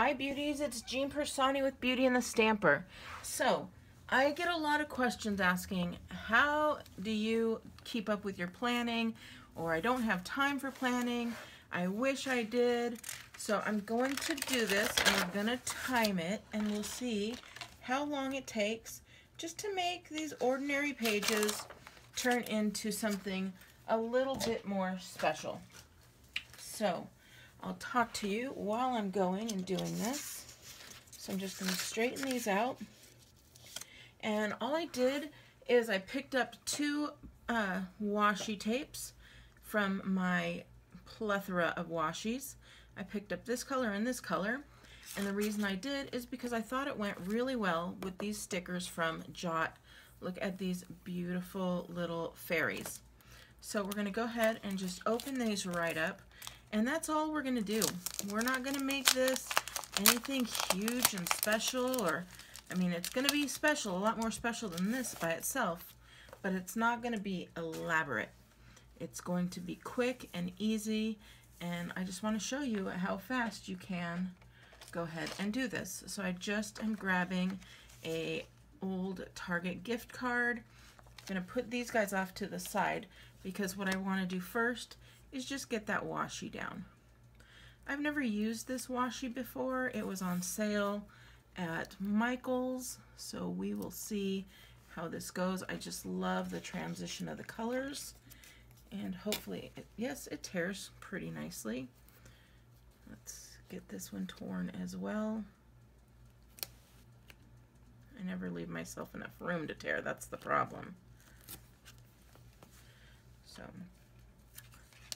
Hi beauties, it's Jean Piersanti with Beauty and the Stamper. So, I get a lot of questions asking, how do you keep up with your planning? Or I don't have time for planning. I wish I did. So I'm going to do this and we're gonna time it and we'll see how long it takes just to make these ordinary pages turn into something a little bit more special. So, I'll talk to you while I'm going and doing this. So I'm just going to straighten these out. And all I did is I picked up two uh, washi tapes from my plethora of washies. I picked up this color and this color. And the reason I did is because I thought it went really well with these stickers from Jot. Look at these beautiful little fairies. So we're going to go ahead and just open these right up. And that's all we're going to do. We're not going to make this anything huge and special or, I mean, it's going to be special, a lot more special than this by itself, but it's not going to be elaborate. It's going to be quick and easy, and I just want to show you how fast you can go ahead and do this. So I just am grabbing a old Target gift card. I'm going to put these guys off to the side because what I want to do first is just get that washi down. I've never used this washi before. It was on sale at Michael's, so we will see how this goes. I just love the transition of the colors, and hopefully, it, yes, it tears pretty nicely. Let's get this one torn as well. I never leave myself enough room to tear, that's the problem. So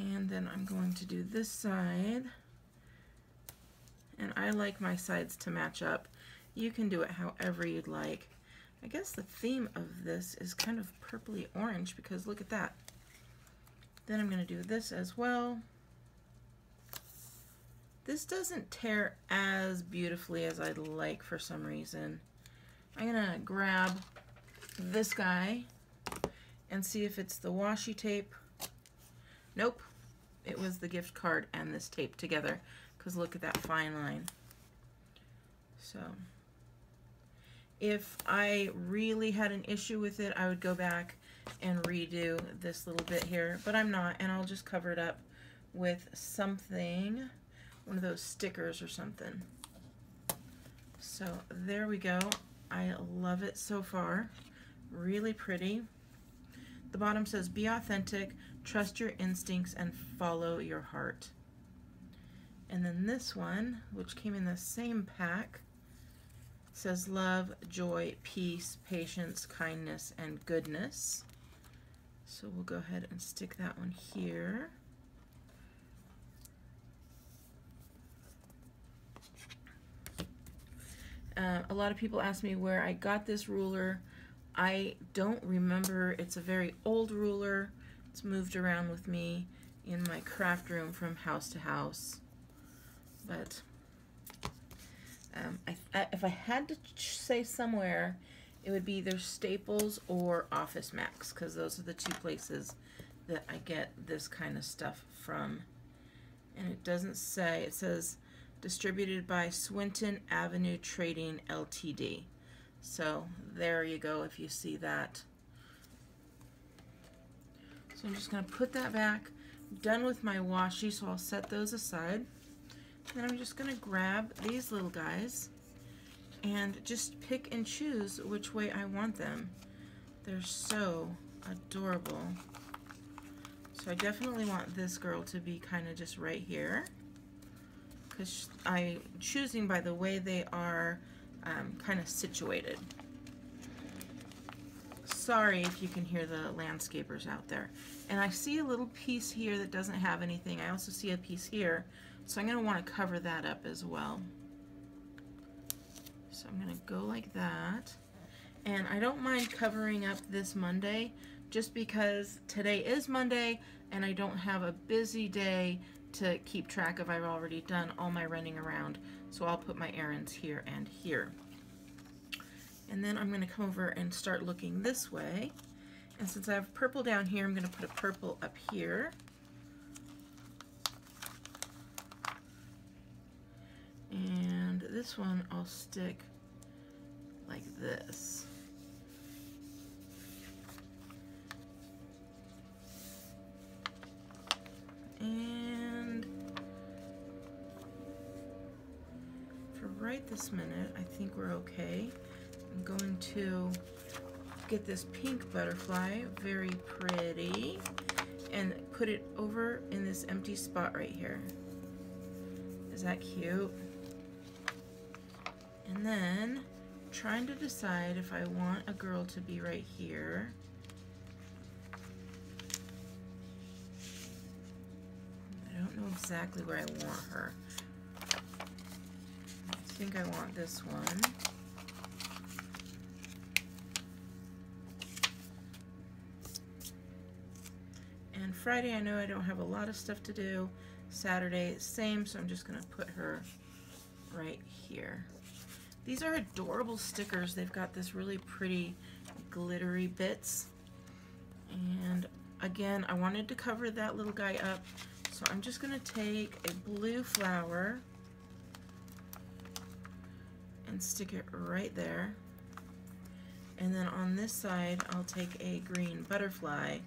and then I'm going to do this side. And I like my sides to match up. You can do it however you'd like. I guess the theme of this is kind of purpley orange because look at that. Then I'm going to do this as well. This doesn't tear as beautifully as I'd like for some reason. I'm going to grab this guy and see if it's the washi tape Nope. It was the gift card and this tape together because look at that fine line. So if I really had an issue with it, I would go back and redo this little bit here, but I'm not, and I'll just cover it up with something, one of those stickers or something. So there we go. I love it so far. Really pretty. The bottom says, be authentic, trust your instincts, and follow your heart. And then this one, which came in the same pack, says love, joy, peace, patience, kindness, and goodness. So we'll go ahead and stick that one here. Uh, a lot of people ask me where I got this ruler. I don't remember. It's a very old ruler. It's moved around with me in my craft room from house to house. But um, I, I, if I had to say somewhere, it would be either Staples or Office Max because those are the two places that I get this kind of stuff from. And it doesn't say, it says distributed by Swinton Avenue Trading Ltd. So there you go if you see that. So I'm just going to put that back. I'm done with my washi, so I'll set those aside. Then I'm just going to grab these little guys and just pick and choose which way I want them. They're so adorable. So I definitely want this girl to be kind of just right here because I'm choosing by the way they are um, kind of situated. Sorry if you can hear the landscapers out there. And I see a little piece here that doesn't have anything. I also see a piece here. So I'm going to want to cover that up as well. So I'm going to go like that. And I don't mind covering up this Monday just because today is Monday and I don't have a busy day to keep track of. I've already done all my running around. So I'll put my errands here and here. And then I'm going to come over and start looking this way. And since I have purple down here, I'm going to put a purple up here. And this one I'll stick like this. And for right this minute, I think we're okay. I'm going to get this pink butterfly, very pretty, and put it over in this empty spot right here. Is that cute? And then trying to decide if I want a girl to be right here. I don't know exactly where I want her. I think I want this one. And Friday, I know I don't have a lot of stuff to do. Saturday, same, so I'm just gonna put her right here. These are adorable stickers. They've got this really pretty glittery bits. And again, I wanted to cover that little guy up, so I'm just gonna take a blue flower and stick it right there. And then on this side, I'll take a green butterfly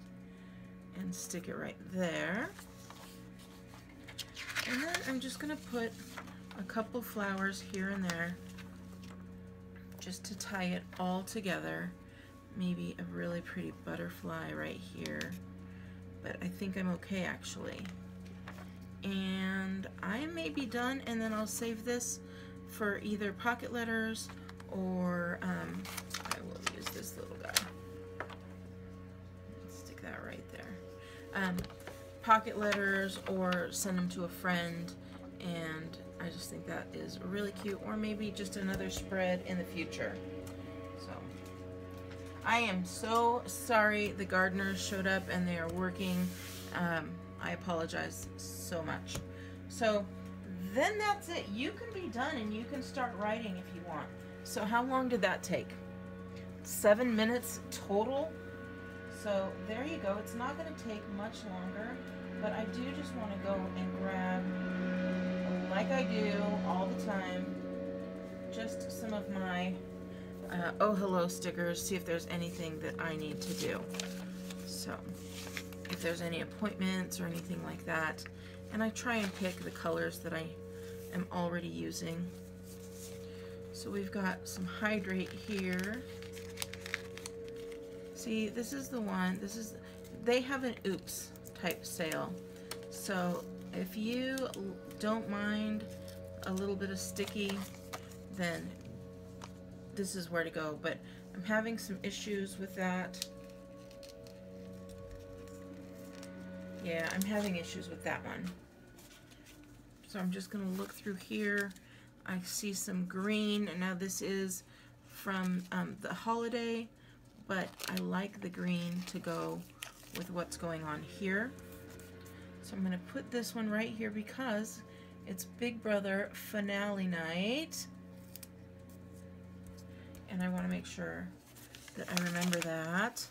and stick it right there. And then I'm just gonna put a couple flowers here and there just to tie it all together. Maybe a really pretty butterfly right here. But I think I'm okay actually. And I may be done and then I'll save this for either pocket letters or um, I will use this little guy. Stick that right there. Um, pocket letters or send them to a friend and I just think that is really cute or maybe just another spread in the future. So I am so sorry the gardeners showed up and they are working. Um, I apologize so much. So then that's it. You can be done and you can start writing if you want. So how long did that take? Seven minutes total? So there you go. It's not going to take much longer, but I do just want to go and grab, like I do all the time, just some of my uh, oh hello stickers, see if there's anything that I need to do. So if there's any appointments or anything like that, and I try and pick the colors that I am already using. So we've got some hydrate here. See, this is the one, this is, they have an oops type sale. So if you don't mind a little bit of sticky, then this is where to go. But I'm having some issues with that. Yeah, I'm having issues with that one. So I'm just gonna look through here. I see some green, and now this is from um, the holiday, but I like the green to go with what's going on here. So I'm gonna put this one right here because it's Big Brother finale night. And I wanna make sure that I remember that.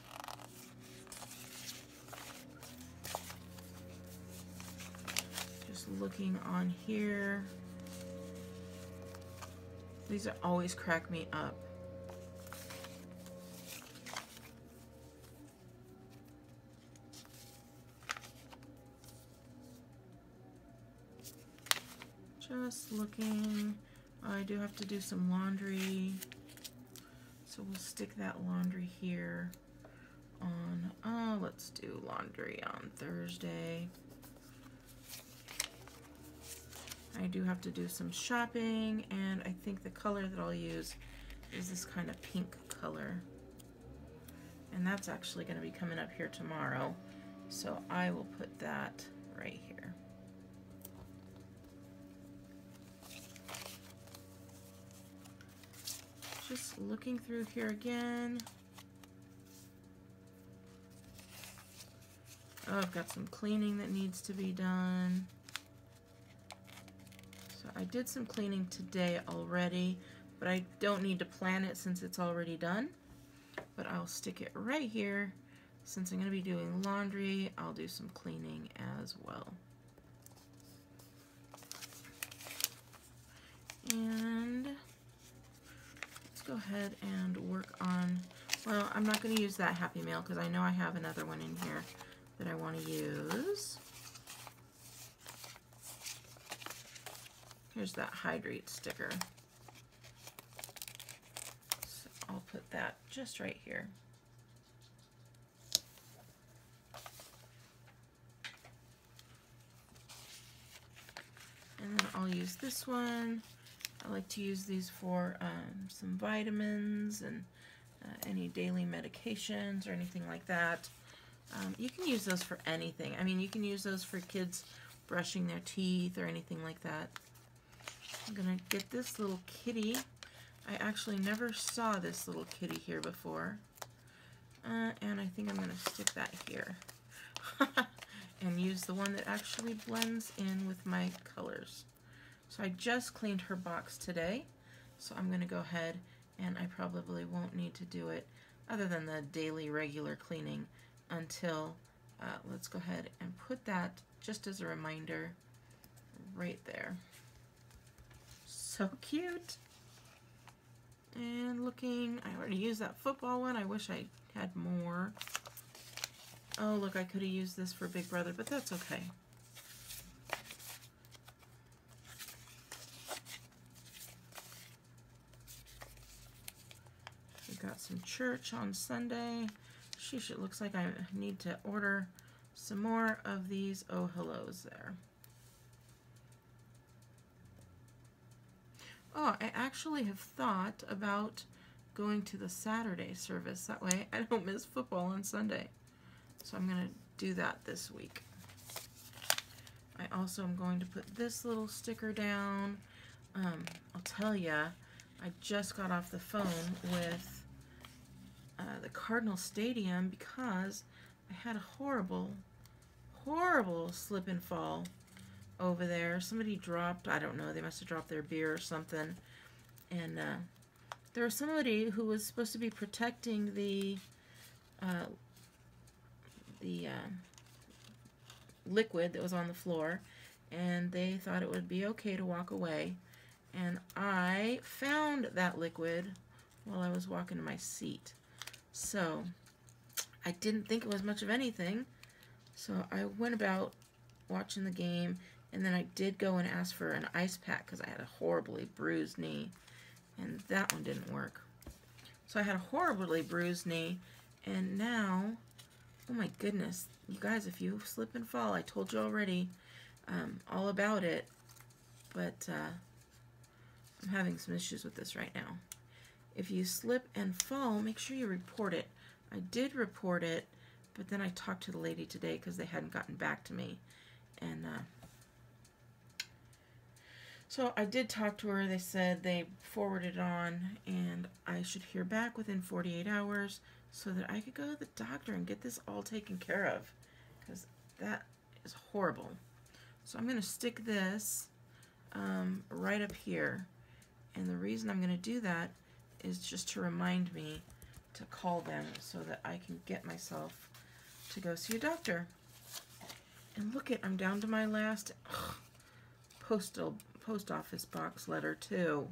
Just looking on here. These are always crack me up. Just looking. I do have to do some laundry. So we'll stick that laundry here on, oh, let's do laundry on Thursday. I do have to do some shopping and I think the color that I'll use is this kind of pink color. And that's actually going to be coming up here tomorrow. So I will put that right here. Just looking through here again. Oh, I've got some cleaning that needs to be done. So I did some cleaning today already, but I don't need to plan it since it's already done. But I'll stick it right here. Since I'm going to be doing laundry, I'll do some cleaning as well. And go ahead and work on, well, I'm not going to use that Happy Mail because I know I have another one in here that I want to use. Here's that hydrate sticker. So I'll put that just right here. And then I'll use this one. I like to use these for um, some vitamins and uh, any daily medications or anything like that. Um, you can use those for anything. I mean, you can use those for kids brushing their teeth or anything like that. I'm going to get this little kitty. I actually never saw this little kitty here before. Uh, and I think I'm going to stick that here. and use the one that actually blends in with my colors. So I just cleaned her box today, so I'm going to go ahead and I probably won't need to do it other than the daily regular cleaning until, uh, let's go ahead and put that just as a reminder right there. So cute. And looking, I already used that football one. I wish I had more. Oh, look, I could have used this for Big Brother, but that's okay. Church on Sunday. Sheesh, it looks like I need to order some more of these oh hellos there. Oh, I actually have thought about going to the Saturday service. That way I don't miss football on Sunday. So I'm going to do that this week. I also am going to put this little sticker down. Um, I'll tell you, I just got off the phone with uh, the Cardinal Stadium because I had a horrible, horrible slip and fall over there. Somebody dropped, I don't know, they must have dropped their beer or something. And uh, there was somebody who was supposed to be protecting the uh, the uh, liquid that was on the floor and they thought it would be okay to walk away and I found that liquid while I was walking to my seat so I didn't think it was much of anything so I went about watching the game and then I did go and ask for an ice pack because I had a horribly bruised knee and that one didn't work so I had a horribly bruised knee and now Oh my goodness. You guys, if you slip and fall, I told you already um, all about it. But uh, I'm having some issues with this right now. If you slip and fall, make sure you report it. I did report it, but then I talked to the lady today because they hadn't gotten back to me. And uh, so I did talk to her. They said they forwarded on, and I should hear back within 48 hours so that I could go to the doctor and get this all taken care of because that is horrible. So I'm going to stick this um, right up here. And the reason I'm going to do that is just to remind me to call them so that I can get myself to go see a doctor. And look it, I'm down to my last ugh, postal post office box letter too.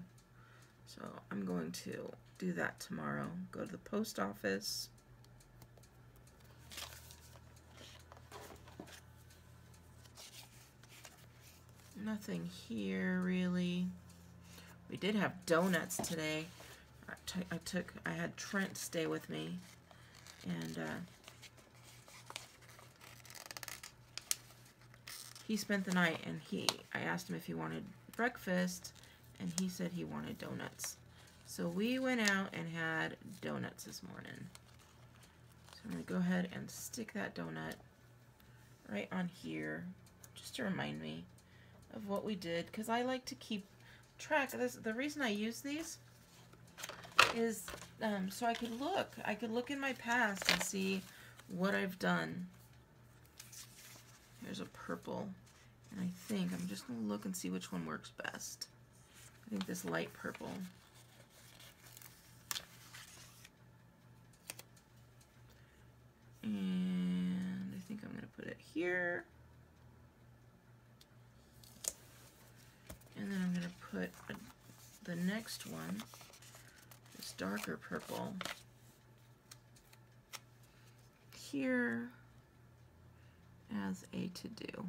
So I'm going to do that tomorrow. Go to the post office. Nothing here really. We did have donuts today. I, took, I had Trent stay with me. And uh, he spent the night and he, I asked him if he wanted breakfast and he said he wanted donuts. So we went out and had donuts this morning. So I'm going to go ahead and stick that donut right on here just to remind me of what we did because I like to keep track of this. The reason I use these is um, so I could look. I could look in my past and see what I've done. Here's a purple. And I think I'm just going to look and see which one works best. I think this light purple. And I think I'm going to put it here. And then I'm going to put the next one this darker purple here as a to-do.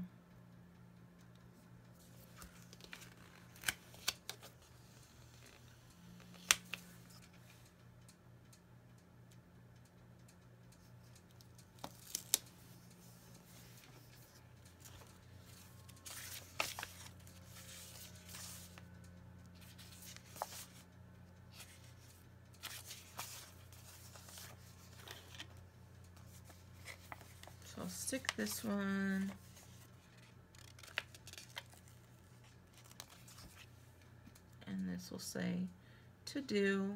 I'll stick this one. And this will say to do.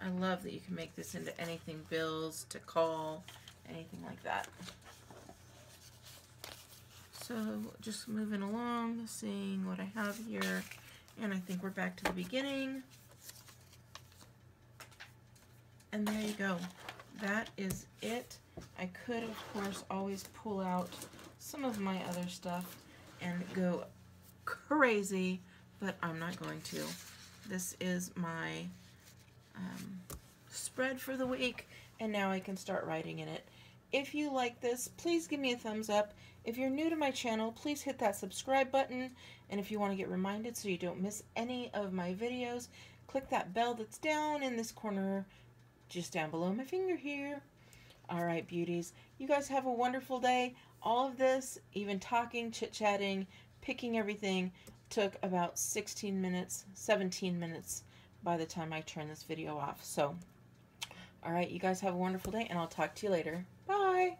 I love that you can make this into anything, bills, to call, anything like that. So just moving along, seeing what I have here. And I think we're back to the beginning. And there you go. That is it. I could, of course, always pull out some of my other stuff and go crazy, but I'm not going to. This is my um, spread for the week, and now I can start writing in it. If you like this, please give me a thumbs up. If you're new to my channel, please hit that subscribe button. And if you want to get reminded so you don't miss any of my videos, click that bell that's down in this corner just down below my finger here. All right, beauties. You guys have a wonderful day. All of this, even talking, chit-chatting, picking everything, took about 16 minutes, 17 minutes by the time I turn this video off. So, all right, you guys have a wonderful day, and I'll talk to you later. Bye.